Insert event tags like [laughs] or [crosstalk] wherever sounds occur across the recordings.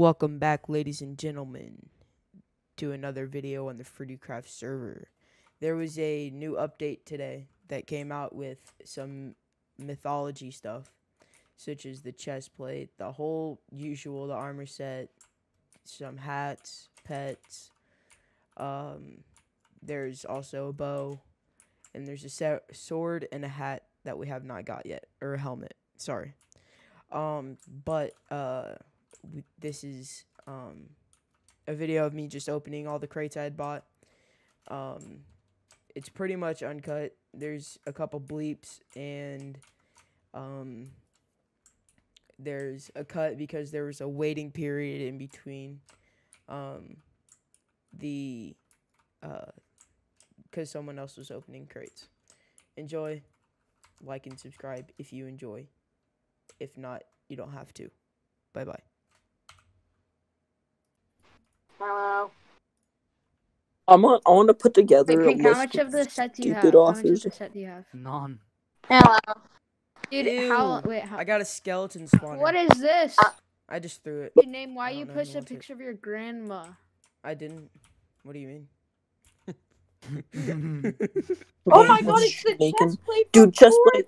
Welcome back, ladies and gentlemen, to another video on the Fruity Craft server. There was a new update today that came out with some mythology stuff, such as the chest plate, the whole usual, the armor set, some hats, pets. Um, there's also a bow, and there's a sword and a hat that we have not got yet, or a helmet. Sorry. Um, but uh, this is um a video of me just opening all the crates I had bought. Um, it's pretty much uncut. There's a couple bleeps and um there's a cut because there was a waiting period in between um the uh because someone else was opening crates. Enjoy, like and subscribe if you enjoy. If not, you don't have to. Bye bye. Hello. I'm on, I want to put together Wait, a Pink, how much of the set do you have? stupid How much of the set do you have? None. Hello. Dude, how? Wait, how? I got a skeleton spawner. What is this? Uh, I just threw it. Dude, name why you don't pushed a wants it. picture of your grandma. I didn't. What do you mean? [laughs] [laughs] Oh my god, it's the making- chest plate Dude, from chest plate.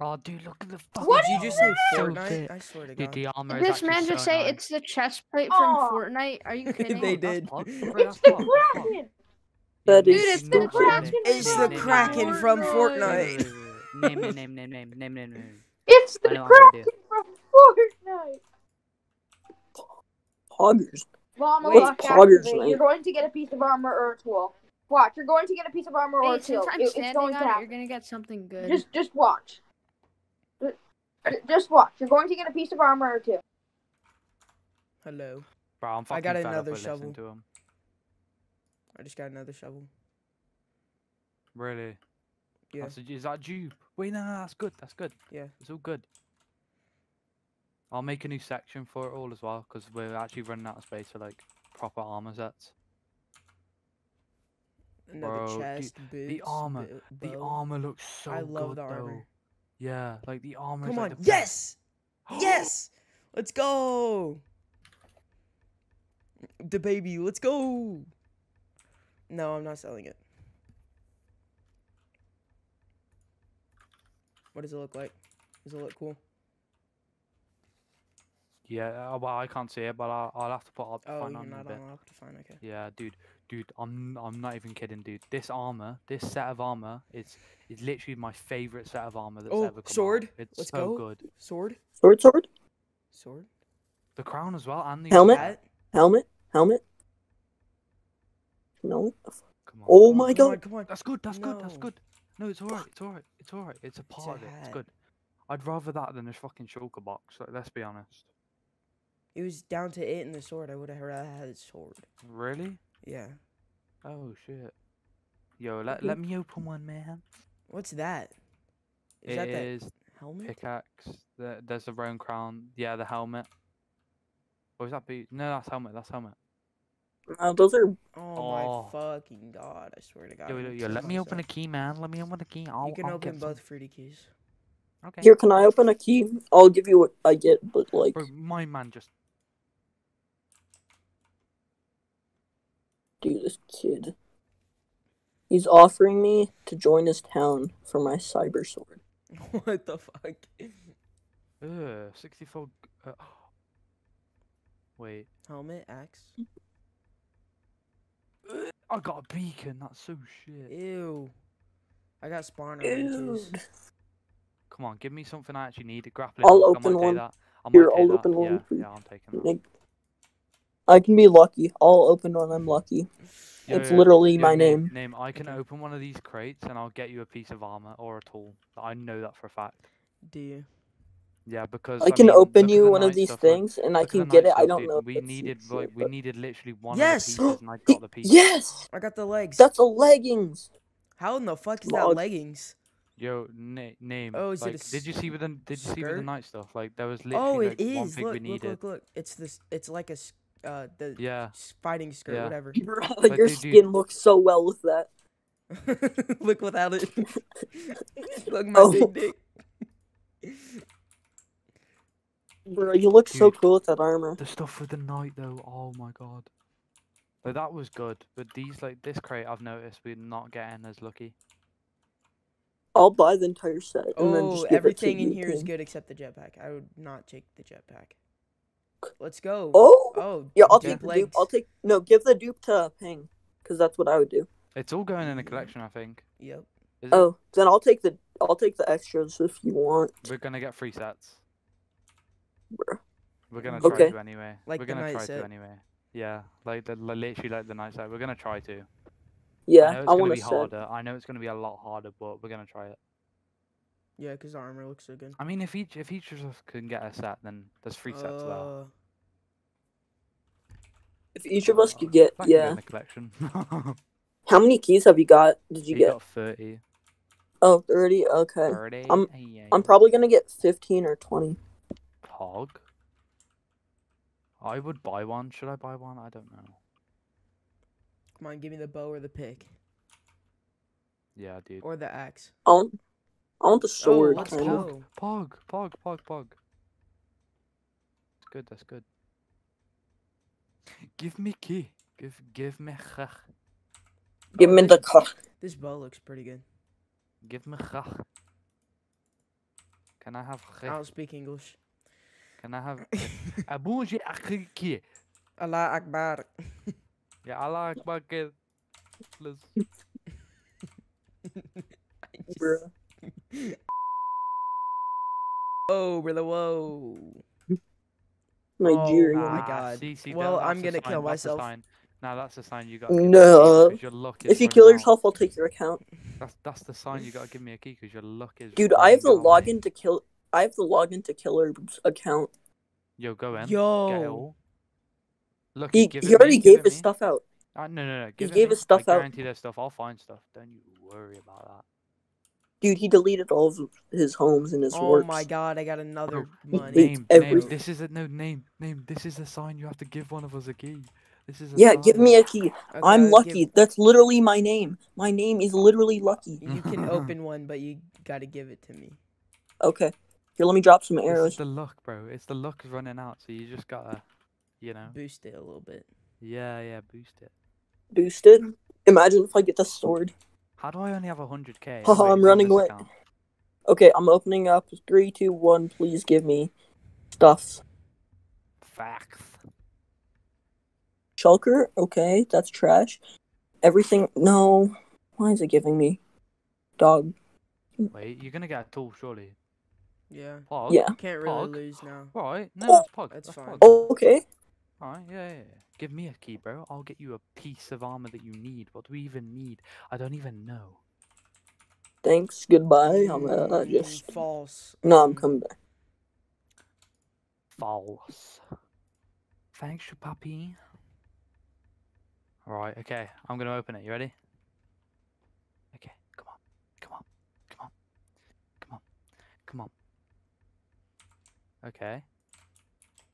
Fortnite. oh, dude, look at the fucking. What Did you just say Fortnite? fit. I swear to Dude, the armor Did this man just so say nice. it's the chest plate from Aw. Fortnite? Are you [laughs] kidding? They did. That's pop, bro, It's the pop. Kraken. That Dude, is it's the. Kraken It's from the Kraken from Fortnite. Fortnite. Name, name, name, name, name, name, name, name. It's the know Kraken from Fortnite. Poggers. Llama Wait, lock poggers, activate. You're going to get a piece of armor or a tool. Watch, you're going to get a piece of armor or a tool. since I'm It- it's standing going on it, you're gonna get something good. Just, just watch. Ju- Just watch. You're going to get a piece of armor or two. Hello. Bro, I'm fucking got fed another shovel. To him. I just got another shovel. Really? Yeah. That's a, is that dupe? Wait, no, no, that's good. That's good. Yeah. It's all good. I'll make a new section for it all as well because we're actually running out of space for like proper armor sets. Another Bro, dude, chest, the boots, armor- bo- The armor looks so I love good the though. Yeah, like the armor. Come on. like, Yes! [gasps] Yes! Let's go! The baby, let's go! No, I'm not selling it. What does it look like? Does it look cool? Yeah, uh, well, I can't see it, but I'll, I'll have to put up Oh, find you're on in a not on Optifine, okay. Yeah, dude, dude, I'm I'm not even kidding, dude. This armor, this set of armor, is is literally my favorite set of armor that's Oh, ever come sword? Out. It's Let's so go. good. Sword? Sword, sword, Sword? The crown as well, and the Helmet? armor. Hat? helmet, helmet. No. Come on. Oh come my on. Come god. come on. That's good. That's good. That's good. No, it's alright. It's alright. It's alright. It's a part of it. It's good. I'd rather that than this fucking shulker box. Like, let's be honest. It was down to it and the sword. I would have rather had a sword. Really? Yeah. Oh shit. Yo, let let me open one, man. What's that? Is It that is that helmet? pickaxe. The, there's the round crown. Yeah, the helmet. Or is that boot? No, that's helmet. That's helmet. Uh, those are. Oh, Oh. my fucking god! I swear to God. Yo, yo, yo, let me open a key, man. Let me open a key. I'll, You can I'll open get some- both fruity keys. Okay. Here, can I open a key? I'll give you what I get, but like. Bro, my man just. Dude, this kid. He's offering me to join his town for my cyber sword. [laughs] what the fuck? Ugh, 64. Uh, wait. Helmet, axe. Ugh, I got a beacon. That's so shit. Ew. I got spawner wrenches. Dude. Come on, give me something I actually need. A grappling I'll hook, I open might take one. Here, I'll that. open one Yeah, for yeah, I'm taking that. Like, I can be lucky. I'll open when I'm lucky. Yo, It's yo, literally yo, my name, name. Name. I can open one of these crates and I'll get you a piece of armor or a tool. I know that for a fact. Do you? Yeah, because I can mean, open you one of these stuff, like, things, and I can get night it. I don't dude, know. We needed shit, like we needed literally one Yes! of the pieces, and I [gasps] got the piece. Yes, I got the legs. that's a leggings. How in the fuck is that leggings? Yo, na- name. Oh, is it a did you see with the did you see with the knight stuff? Like there was Oh, literally it like, one is. thing Look, we look, needed. look, look. look. It's this. It's like a s- uh the Yeah. fighting skirt, Yeah. whatever. [laughs] Bro, But your dude, dude- skin looks so well with that. [laughs] look without it. [laughs] look my Oh. big dick. Bro, you look so cool with that armor. The stuff with the knight though, oh my god. But that was good. But these like this crate I've noticed we're not getting as lucky. I'll buy the entire set and then Oh, just give everything it to in here is good except the jetpack. I would not take the jetpack. Let's go. Oh, Oh, yeah, I'll take the dupe. I'll take no. Give the dupe to Ping, because that's what I would do. It's all going in a Mhm. collection, I think. Yep. Is it? Oh, then I'll take the I'll take the extras if you want. We're gonna get free sets. Bruh. We're gonna Okay. try to anyway. Like We're the gonna knight try set. to anyway. Yeah, like the literally like the knight set. We're gonna try to. I Yeah, know I, it's gonna be set. harder. I know it's gonna be a lot harder, but we're gonna try it. Yeah, because the armor looks so good. I mean, if each if each of us can get a set, then there's free sets there. Uh, If each of us could get that can go yeah. in the collection. [laughs] How many keys have you got? Did you you get? got 30. Oh, 30? Okay. 30. I'm- ay, I'm probably gonna get 15 or 20. Pog. I would buy one. Should I buy one? I don't know. come on, give me the bow or the pick Yeah, dude. or the axe. I want, I want the sword. oh, let's kinda. Oh, pog, pog, pog, pog. That's good. That's good. Give me key. Give, give me khach. Give Oh, me the this- car. This bow looks pretty good. Give me khach. Can I have I don't speak English. Can I have? [laughs] Abu j'ai akhi Allah Akbar. [laughs] Ya Allah akbar kid. Let's- [laughs] Bruh. Whoa, brother, whoa. Nigeria. Oh my Ah, God. see, see, Well, that- I'm gonna kill sign, that's myself. sign. Now that's the sign you got. No. Your luck is if you kill out. yourself, I'll take your account. That's that's the sign you gotta give me a key because your luck is. Dude, I have the running out, login to kill. I have the login to Killer's account. Yo, go in. Get it Yo. Look, He he already me, gave his me. stuff out. Uh, no, no, no. Give it gave me. his stuff I out. guarantee there's stuff. I'll find stuff. Don't you worry about that. Dude, he deleted all of his homes and his Oh works. my god, I got another money. Name, name. This is a no name, name. This is a sign you have to give one of us a key. This is a Yeah, give me a key. Okay, I'm lucky. give- That's literally my name. My name is literally Lucky. you can [laughs] open one, but you gotta give it to me. Okay. Here, let me drop some This is arrows. the luck, bro. It's the luck running out, so you just gotta, you know. Boost it a little bit. Yeah, yeah. Boost it. Boosted. Imagine if I get the sword. How do I only have 100k? Haha, I'm running away. account. Okay, I'm opening up. Three, two, one. Please give me stuff. Facts. Shulker. Okay, that's trash. Everything. No. Why is it giving me dog? Wait, you're gonna get a tool, surely. Yeah. Pog? Yeah. You can't really Pog? lose now. Right. No, Oh, that's Pog. that's That's, fine. Pog. Oh, okay. Alright, yeah, yeah, yeah. Give me a key, bro. I'll get you a piece of armor that you need. What do we even need? I don't even know. Thanks. Goodbye. I'm uh, just. false. No, I'm coming back. False. Thanks, you puppy. Alright, okay. I'm gonna open it. You ready? Okay, come on. Come on. Come on. Come on. Come on. Okay.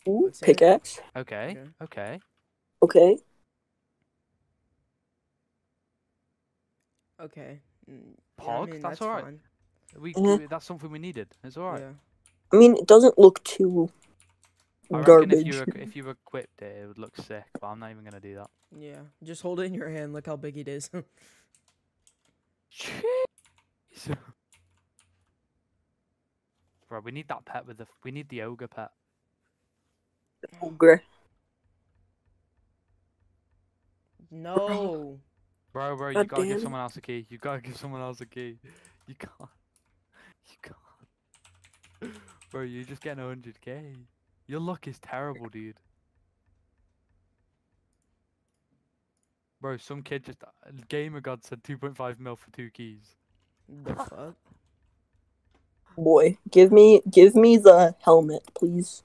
Ooh, pickaxe. Okay. Okay. Okay. Okay. Okay. Mm, yeah, I mean, That's alright. fine. We, Mhm. we- that's something we needed. It's alright. Yeah. I mean, it doesn't look too I garbage. if you equi- if you equipped it, it would look sick. But I'm not even gonna do that. Yeah. Just hold it in your hand. Look how big it is. [laughs] Jeez. [laughs] Bro, we need that pet with the. We need the ogre pet. Ogre. no. Bro, bro, you God gotta give it. someone else a key. You gotta give someone else a key. You can't. [laughs] You can't. Bro, you're just getting 100k. Your luck is terrible, dude. Bro, some kid just. uh, Gamer God said 2.5 mil for two keys. the fuck? Boy, give me give me the helmet, please.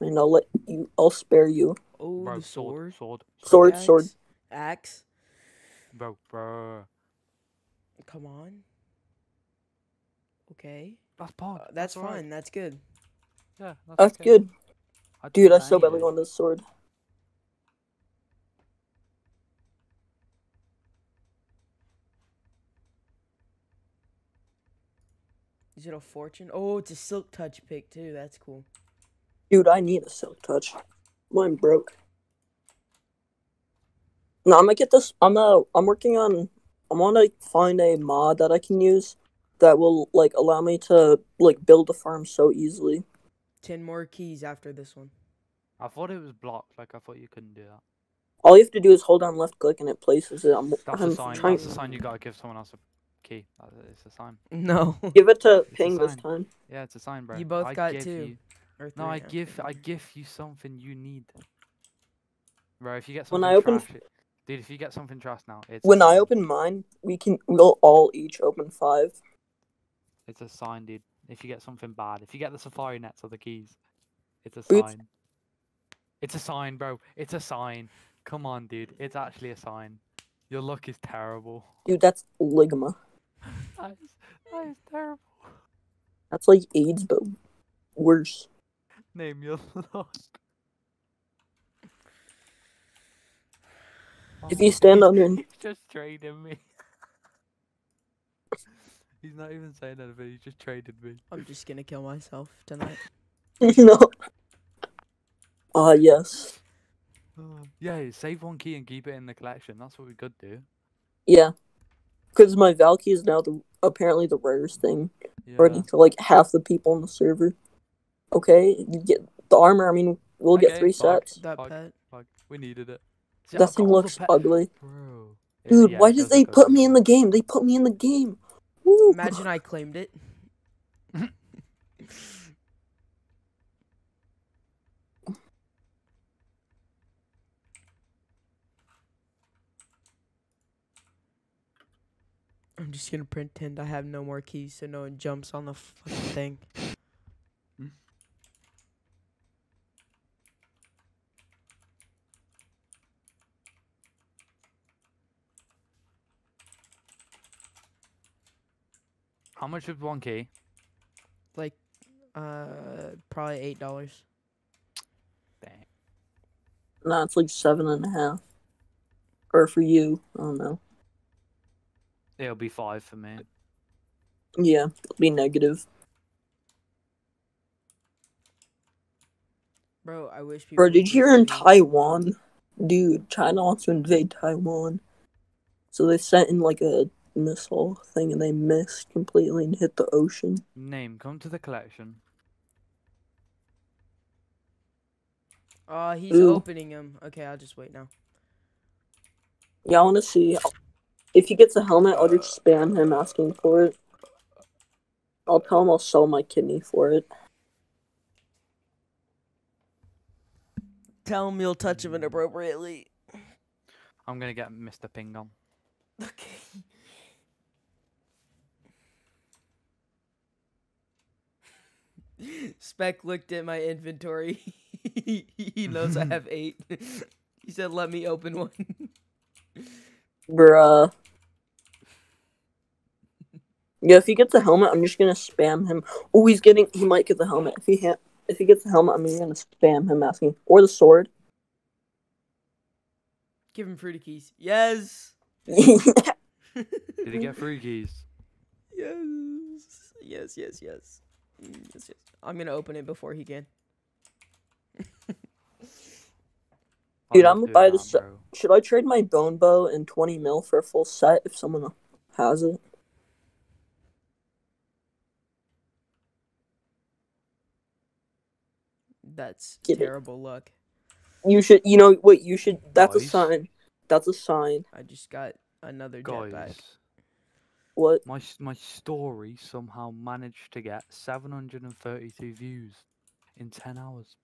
And I'll let you I'll spare you. Oh, Bro, the sword, sword. sword, Sword, sword. Axe. Bro, bro. Come on. Okay. That's pog. Uh, that's alright. fine. That's good. Yeah, that's, That's okay. good. I'd Dude, I that so badly anyway. want this sword. Is it a fortune? Oh, it's a silk touch pick too. That's cool. Dude, I need a silk touch. Mine broke. No, I'm gonna get this. I'm uh, I'm working on. I want to find a mod that I can use that will like allow me to like build a farm so easily. Ten more keys after this one. I thought it was blocked. Like I thought you couldn't do that. All you have to do is hold down left click and it places it. I'm, That's I'm a sign. trying That's a sign you gotta give someone else a key. It's a sign. No. give it to It's Ping this time. Yeah, it's a sign, bro. You both I got two. You... Or No, I three, give. I give you something you need. Bro, if you get something When I open- trash, it- dude, if you get something trash now, it's When I open mine, we can we'll all each open five. It's a sign, dude. If you get something bad, if you get the safari nets or the keys, it's a Boots. sign. It's a sign, bro. It's a sign. Come on, dude. It's actually a sign. Your luck is terrible. Dude, that's ligma. [laughs] That is, that is terrible. That's like AIDS, but worse. Name your luck. If you stand on under [laughs] an- He's just trading me. [laughs] he's not even saying anything. He's just traded me. I'm just gonna kill myself tonight. [laughs] no. Ah, yes. Yeah, save one key and keep it in the collection. That's what we could do. Yeah. Because my Valky is now the apparently the rarest thing, Yeah. according to like half the people on the server. Okay, you get the armor. I mean, we'll get three fuck. sets. That Fuck. pet. Fuck, we needed it. See, That thing got all the looks ugly, Bro. Dude. yeah, why did does they put me in the game? They put me in the game. Woo. Imagine I claimed it. [laughs] I'm just gonna pretend I have no more keys so no one jumps on the fucking thing. How much is one K? Like, uh, probably eight dollars. Dang. Nah, it's like seven and a half. Or for you, I don't know. It'll be five for me. Yeah, it'll be negative. Bro, I wish people. Bro, did you hear in listen to me. Taiwan? Dude, China wants to invade Taiwan. So they sent in like a missile thing and they missed completely and hit the ocean. Name, come to the collection. Oh, he's Ooh. opening them. Okay, I'll just wait now. Yeah, I want to see. If he gets a helmet, I'll just spam him asking for it. I'll tell him I'll sell my kidney for it. Tell him you'll touch him inappropriately. I'm gonna get Mr. Ping on. [laughs] Okay. Spec looked at my inventory. [laughs] he knows I have eight. [laughs] he said, "Let me open one." Bruh. Yeah, if he gets a helmet, I'm just gonna spam him. Oh, he's getting. He might get the helmet. If he ha- if he gets the helmet, I'm gonna spam him asking or the sword. Give him fruity keys. Yes. [laughs] Did he get three keys? Yes. Yes. Yes. Yes. Yes. Yes. I'm gonna open it before he can. [laughs] Dude, I I'm gonna buy doing this- bro. Should I trade my bone bow and 20 mil for a full set if someone has it? That's Get it. terrible luck. You should. You know what? You should. That's a sign. That's a sign. I just got another jetpack. Guys, What? my my story somehow managed to get 732 views in 10 hours.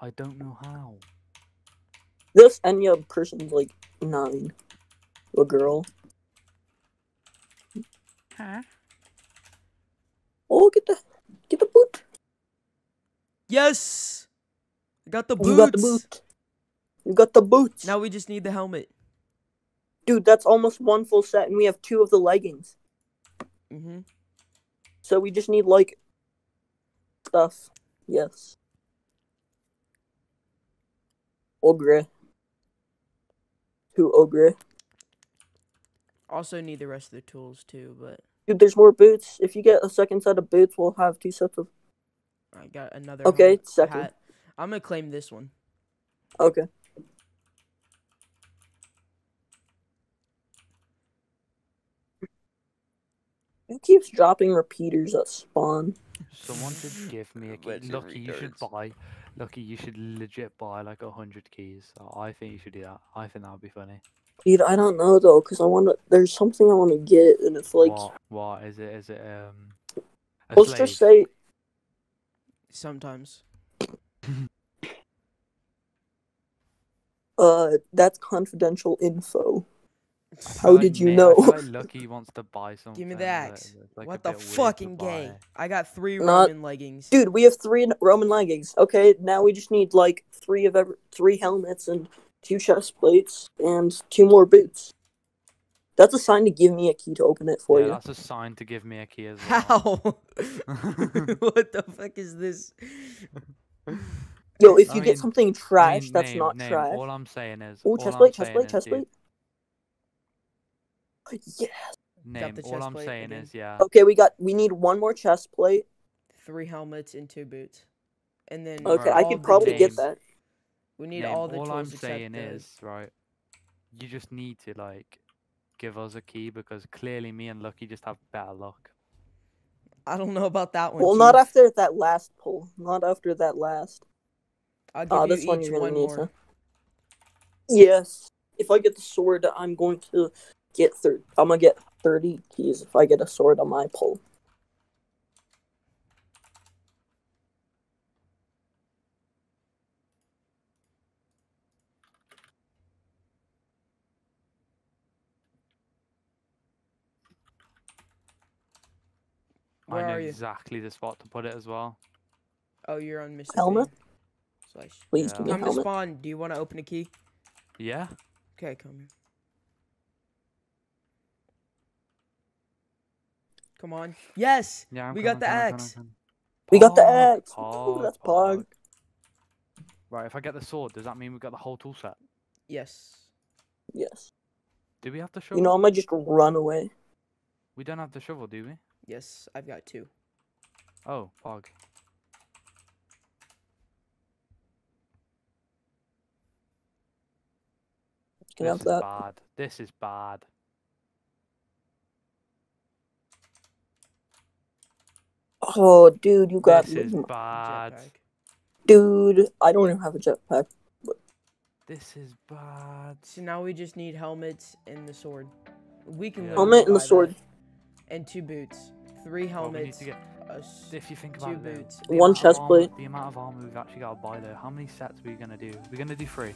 I don't know how. This Enya person's like nine. A girl. Huh? Oh, get the get the boot. Yes. I got the boots. You got the boot. You got the boots. Now we just need the helmet. Dude, that's almost one full set, and we have two of the leggings. Mm-hmm. So we just need like stuff. Yes. Ogre. Who ogre? Also need the rest of the tools too, but Dude, there's more boots. If you get a second set of boots, we'll have two sets of. I got another. Okay, second. hat. I'm gonna claim this one. Okay. Who keeps dropping repeaters at spawn? Someone should give me a key. Lucky, you should buy. Lucky, you should legit buy like a hundred keys. I think you should do that. I think that would be funny. Dude, I don't know though, cause I want to. There's something I want to get, and it's like, what? What is it? Is it um? A let's slave? just say, Sometimes. [laughs] uh, that's confidential info. I feel How did you Nick- know? I feel like [laughs] Lucky wants to buy something. Give me the that axe. like, what the bit weird to fucking gay? I got three Not- Roman leggings. Dude, we have three Roman leggings. Okay, now we just need like three of every three helmets and two chest plates and two more boots. That's a sign to give me a key to open it for yeah, you. that's a sign to give me a key as well. How? [laughs] what the fuck is this? Yo, if [laughs] I you mean- get something trash, Name- that's not name. trash. All I'm saying is. Oh, all chest I'm plate, chest plate, chest plate. Yeah. Name. All I'm saying again. is, yeah. Okay, we got. We need one more chest plate. Three helmets and two boots. And then Okay, Right. I all could probably name. get that. We need Name, all the tools All I'm saying the- is right. You just need to like give us a key because clearly me and Lucky just have better luck. I don't know about that one. Well, not after that last pull. Not after that last. I'll give Ah, you this one you're gonna one need more. to. Yes. If I get the sword, I'm going to get thir- I'm gonna get thirty keys if I get a sword on my pull. Where I know are you? exactly the spot to put it as well. Oh, you're on Mr. Helmet? Slash. Please Yeah. give me a Come to spawn. Do you want to open a key? Yeah. Okay, come here. Come on. Yes. Yeah. We coming, got the coming, coming, axe. coming. We got the Pog, axe. Ooh, pog, that's pog. Right. If I get the sword, does that mean we got the whole tool set? Yes. Yes. Do we have the shovel? You know, I might just run away. we don't have the shovel, do we? Yes, I've got two. Oh, pog. Can this have is that. bad. This is bad. Oh, dude, you got This is bad. Jetpack. Dude, I don't even have a jetpack. This is bad. So now we just need helmets and the sword. We can Yeah. Helmet and the buy that. sword. And two boots. Three Well, we helmets. to get. If you think two about it, boots. One chest armor- plate. The amount of armor we've actually got to buy though. How many sets are we gonna do? We're gonna do three.